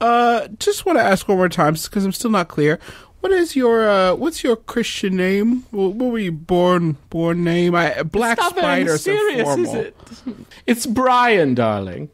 Uh, just want to ask one more time, because I'm still not clear. What is your uh, what's your Christian name? What, were you born born name? I Black Stop Spider. It, Spider. so serious, is it? It's Brian, darling.